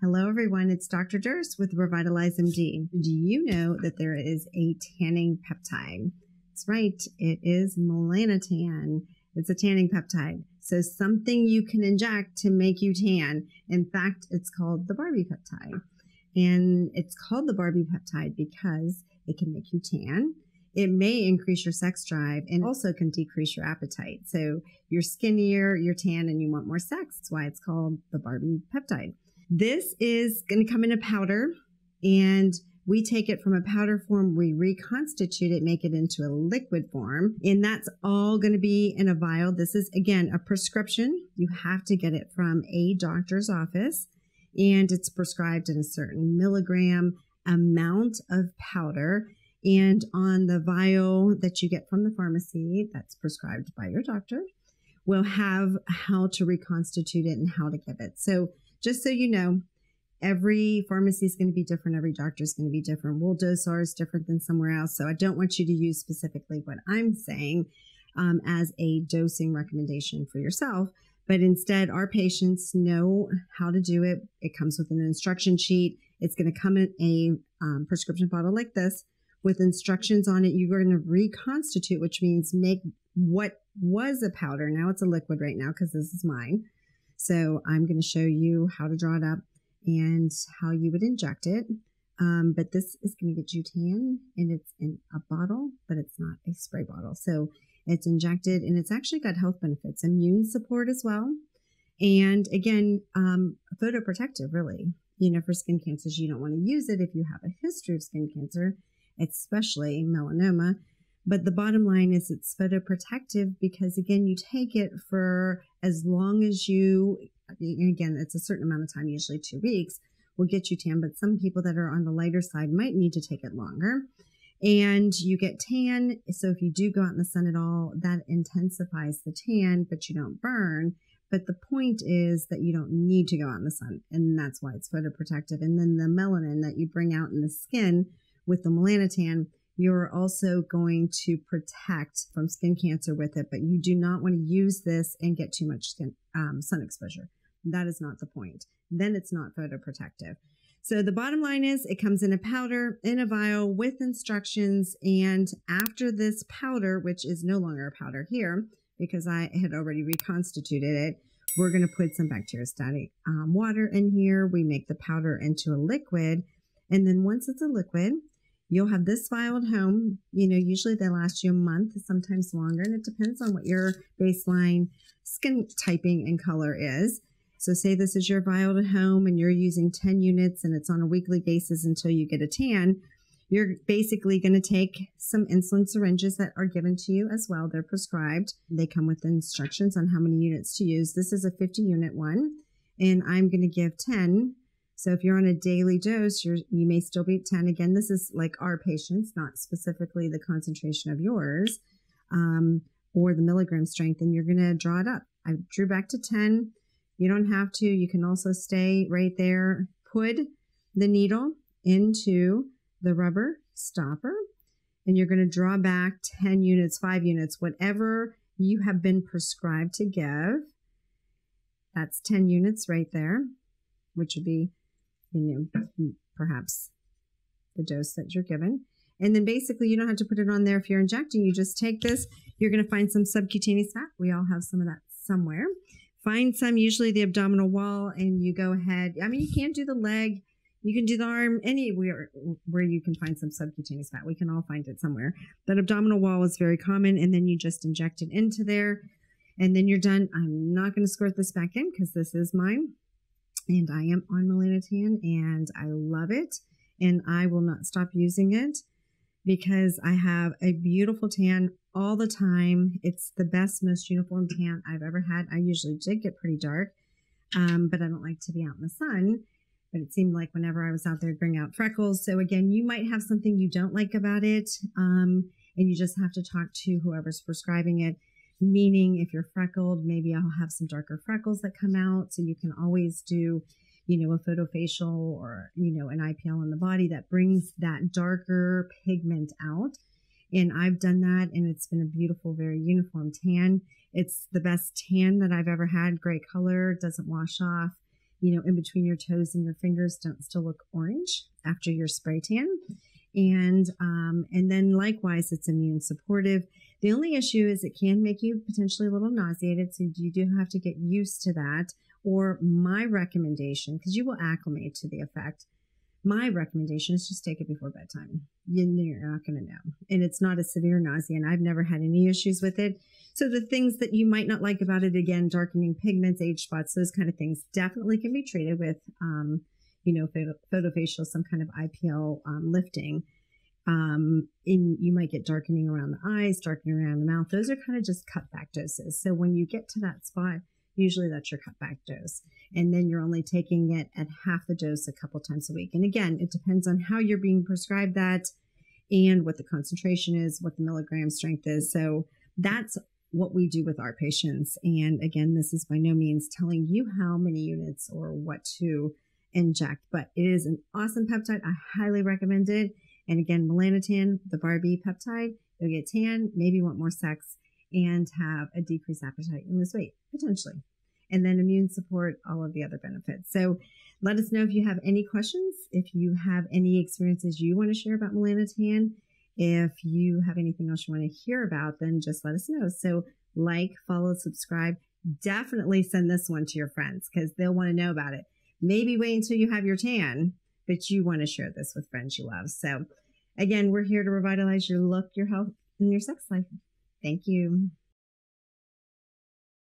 Hello, everyone. It's Dr. Durst with Revitalyze MD. Do you know that there is a tanning peptide? That's right. It is melanotan. It's a tanning peptide. So something you can inject to make you tan. In fact, it's called the Barbie peptide. And it's called the Barbie peptide because it can make you tan. It may increase your sex drive and also can decrease your appetite. So you're skinnier, you're tan, and you want more sex. That's why it's called the Barbie peptide. This is going to come in a powder and we take it from a powder form, we reconstitute it, make it into a liquid form, and that's all going to be in a vial. This is again a prescription. You have to get it from a doctor's office and it's prescribed in a certain milligram amount of powder. And on the vial that you get from the pharmacy that's prescribed by your doctor, will have how to reconstitute it and how to give it. So just so you know, every pharmacy is going to be different. Every doctor is going to be different. We'll dose different than somewhere else. So I don't want you to use specifically what I'm saying um, as a dosing recommendation for yourself. But instead, our patients know how to do it. It comes with an instruction sheet. It's going to come in a um, prescription bottle like this with instructions on it. You're going to reconstitute, which means make what was a powder. Now it's a liquid right now because this is mine so I'm going to show you how to draw it up and how you would inject it. Um, but this is going to get you tan and it's in a bottle, but it's not a spray bottle. So it's injected and it's actually got health benefits, immune support as well. And again, um, photoprotective, really. You know, for skin cancers, you don't want to use it if you have a history of skin cancer, especially melanoma. But the bottom line is it's photoprotective because again, you take it for as long as you, again, it's a certain amount of time, usually two weeks, will get you tan. But some people that are on the lighter side might need to take it longer. And you get tan. So if you do go out in the sun at all, that intensifies the tan, but you don't burn. But the point is that you don't need to go out in the sun. And that's why it's photoprotective. And then the melanin that you bring out in the skin with the melanotan you're also going to protect from skin cancer with it, but you do not want to use this and get too much skin, um, sun exposure. That is not the point. Then it's not photoprotective. So the bottom line is it comes in a powder, in a vial with instructions. And after this powder, which is no longer a powder here because I had already reconstituted it, we're going to put some bacteriostatic um, water in here. We make the powder into a liquid. And then once it's a liquid, You'll have this vial at home. You know, usually they last you a month, sometimes longer, and it depends on what your baseline skin typing and color is. So, say this is your vial at home and you're using 10 units and it's on a weekly basis until you get a tan. You're basically going to take some insulin syringes that are given to you as well. They're prescribed. They come with instructions on how many units to use. This is a 50 unit one, and I'm going to give 10 so if you're on a daily dose, you're, you may still be at 10. Again, this is like our patients, not specifically the concentration of yours um, or the milligram strength, and you're going to draw it up. I drew back to 10. You don't have to. You can also stay right there. Put the needle into the rubber stopper, and you're going to draw back 10 units, 5 units, whatever you have been prescribed to give. That's 10 units right there, which would be you know, perhaps the dose that you're given. And then basically, you don't have to put it on there if you're injecting. You just take this. You're going to find some subcutaneous fat. We all have some of that somewhere. Find some, usually the abdominal wall, and you go ahead. I mean, you can't do the leg. You can do the arm anywhere where you can find some subcutaneous fat. We can all find it somewhere. But abdominal wall is very common, and then you just inject it into there, and then you're done. I'm not going to squirt this back in because this is mine and I am on melanotan and I love it and I will not stop using it because I have a beautiful tan all the time. It's the best, most uniform tan I've ever had. I usually did get pretty dark, um, but I don't like to be out in the sun. But it seemed like whenever I was out there, bring out freckles. So again, you might have something you don't like about it, um, and you just have to talk to whoever's prescribing it meaning if you're freckled, maybe I'll have some darker freckles that come out. So you can always do, you know, a photofacial or, you know, an IPL on the body that brings that darker pigment out. And I've done that and it's been a beautiful, very uniform tan. It's the best tan that I've ever had. Great color, doesn't wash off. you know, in between your toes and your fingers don't still look orange after your spray tan. And um, and then likewise, it's immune supportive. The only issue is it can make you potentially a little nauseated, so you do have to get used to that. Or my recommendation, because you will acclimate to the effect, my recommendation is just take it before bedtime. You're not going to know. And it's not a severe nausea, and I've never had any issues with it. So the things that you might not like about it, again, darkening pigments, age spots, those kind of things definitely can be treated with, um, you know, photofacial, some kind of IPL um, lifting. Um, in you might get darkening around the eyes, darkening around the mouth. Those are kind of just cutback doses. So when you get to that spot, usually that's your cutback dose. And then you're only taking it at half the dose a couple times a week. And again, it depends on how you're being prescribed that and what the concentration is, what the milligram strength is. So that's what we do with our patients. And again, this is by no means telling you how many units or what to inject, but it is an awesome peptide. I highly recommend it. And again, melanotan, the Barbie peptide, you'll get tan, maybe want more sex, and have a decreased appetite and lose weight, potentially. And then immune support, all of the other benefits. So let us know if you have any questions, if you have any experiences you want to share about melanotan if you have anything else you want to hear about, then just let us know. So, like, follow, subscribe. Definitely send this one to your friends because they'll want to know about it. Maybe wait until you have your tan, but you want to share this with friends you love. So, again, we're here to revitalize your look, your health, and your sex life. Thank you.